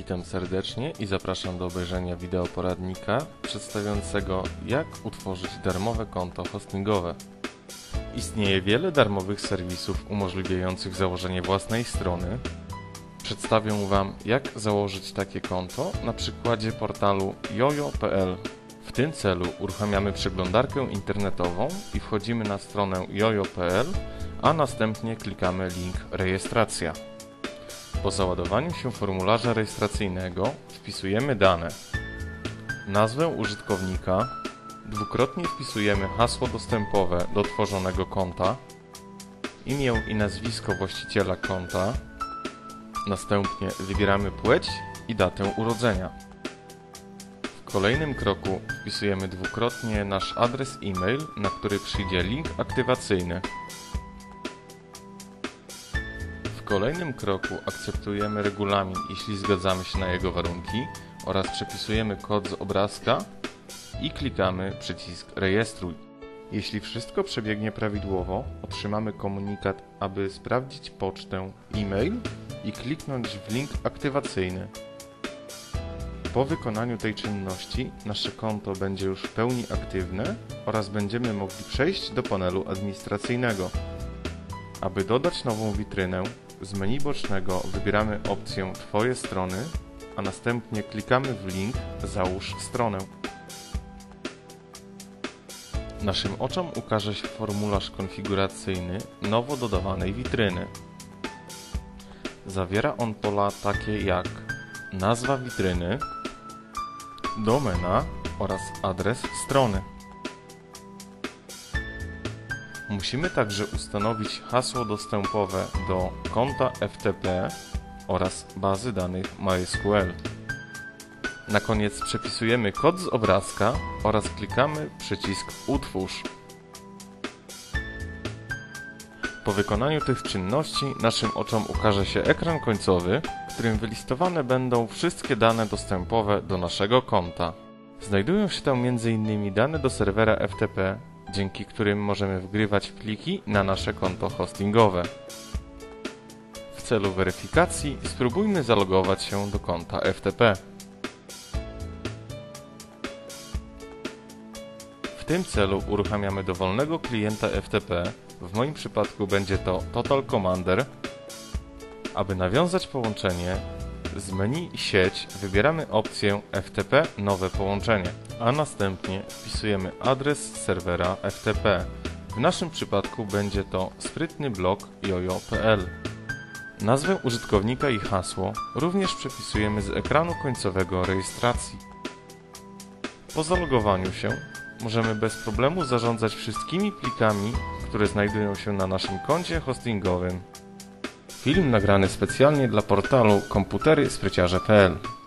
Witam serdecznie i zapraszam do obejrzenia wideoporadnika przedstawiającego jak utworzyć darmowe konto hostingowe. Istnieje wiele darmowych serwisów umożliwiających założenie własnej strony. Przedstawię Wam jak założyć takie konto na przykładzie portalu jojo.pl. W tym celu uruchamiamy przeglądarkę internetową i wchodzimy na stronę jojo.pl, a następnie klikamy link rejestracja. Po załadowaniu się formularza rejestracyjnego wpisujemy dane. Nazwę użytkownika, dwukrotnie wpisujemy hasło dostępowe do tworzonego konta, imię i nazwisko właściciela konta, następnie wybieramy płeć i datę urodzenia. W kolejnym kroku wpisujemy dwukrotnie nasz adres e-mail, na który przyjdzie link aktywacyjny. Kolejnym kroku akceptujemy regulamin, jeśli zgadzamy się na jego warunki oraz przepisujemy kod z obrazka i klikamy przycisk Rejestruj. Jeśli wszystko przebiegnie prawidłowo, otrzymamy komunikat, aby sprawdzić pocztę e-mail i kliknąć w link aktywacyjny. Po wykonaniu tej czynności nasze konto będzie już w pełni aktywne oraz będziemy mogli przejść do panelu administracyjnego. Aby dodać nową witrynę, z menu bocznego wybieramy opcję Twoje strony, a następnie klikamy w link Załóż stronę. Naszym oczom ukaże się formularz konfiguracyjny nowo dodawanej witryny. Zawiera on pola takie jak nazwa witryny, domena oraz adres strony. Musimy także ustanowić hasło dostępowe do konta FTP oraz bazy danych MySQL. Na koniec przepisujemy kod z obrazka oraz klikamy przycisk Utwórz. Po wykonaniu tych czynności naszym oczom ukaże się ekran końcowy, w którym wylistowane będą wszystkie dane dostępowe do naszego konta. Znajdują się tam m.in. dane do serwera FTP, dzięki którym możemy wgrywać pliki na nasze konto hostingowe. W celu weryfikacji spróbujmy zalogować się do konta FTP. W tym celu uruchamiamy dowolnego klienta FTP, w moim przypadku będzie to Total Commander. Aby nawiązać połączenie, z menu Sieć wybieramy opcję FTP Nowe połączenie, a następnie wpisujemy adres serwera FTP. W naszym przypadku będzie to sprytny blok jojo.pl. Nazwę użytkownika i hasło również przepisujemy z ekranu końcowego rejestracji. Po zalogowaniu się możemy bez problemu zarządzać wszystkimi plikami, które znajdują się na naszym koncie hostingowym. Film nagrany specjalnie dla portalu komputery spryciarze.pl